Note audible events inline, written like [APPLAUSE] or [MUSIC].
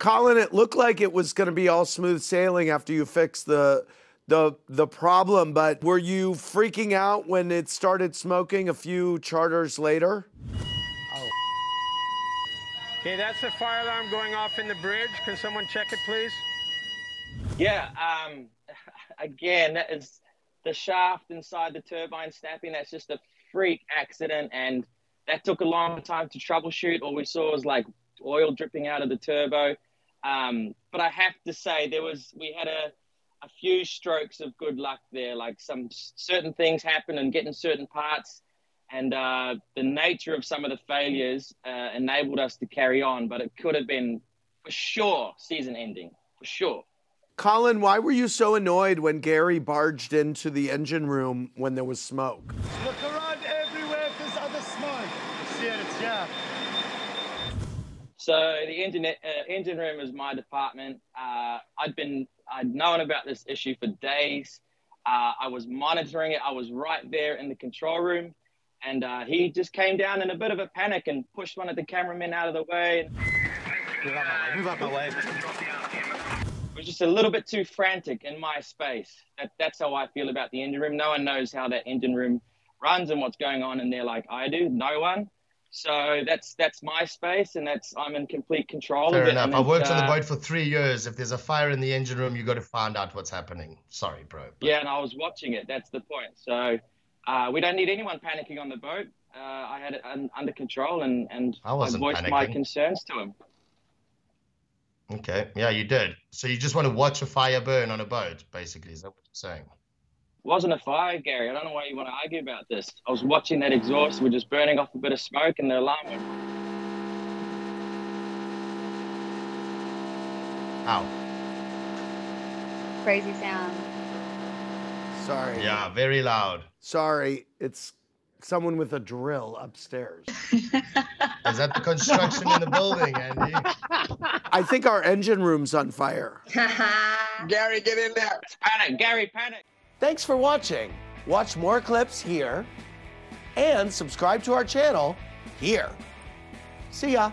Colin, it looked like it was going to be all smooth sailing after you fixed the the the problem, but were you freaking out when it started smoking a few charters later? Okay, that's the fire alarm going off in the bridge. Can someone check it, please? Yeah, um, [LAUGHS] again, that is the shaft inside the turbine snapping. That's just a freak accident, and that took a long time to troubleshoot. All we saw was like oil dripping out of the turbo. Um, but I have to say, there was we had a a few strokes of good luck there. Like some certain things happen and getting certain parts and uh, the nature of some of the failures uh, enabled us to carry on. But it could have been for sure season ending for sure. Colin, why were you so annoyed when Gary barged into the engine room when there was smoke? Look around everywhere if there's other smoke. See it, it's yeah. So the engine uh, engine room is my department. Uh, I'd been I'd known about this issue for days. Uh, I was monitoring it. I was right there in the control room. And uh, he just came down in a bit of a panic and pushed one of the cameramen out of the way. Move out my way. Move out my way. It was just a little bit too frantic in my space. That, that's how I feel about the engine room. No one knows how that engine room runs and what's going on in there like I do. No one. So that's that's my space, and that's I'm in complete control Fair of it. enough. I've worked it's, on the uh, boat for three years. If there's a fire in the engine room, you've got to find out what's happening. Sorry, bro. but- Yeah, and I was watching it. That's the point. So uh, we don't need anyone panicking on the boat. Uh, I had it un- under control, and and I wasn't voiced my concerns to him. Okay. Yeah, you did. So you just want to watch a fire burn on a boat, basically. Is that what you're saying? Wasn't a fire, Gary. I don't know why you want to argue about this. I was watching that exhaust. We're just burning off a bit of smoke, and the alarm went. Ow. Crazy sound. Sorry. Yeah, very loud. Sorry, it's someone with a drill upstairs. [LAUGHS] Is that the construction in the building, Andy? I think our engine room's on fire. [LAUGHS] Gary, get in there. Panic, Gary, panic. Thanks for watching. Watch more clips here and subscribe to our channel here. See ya.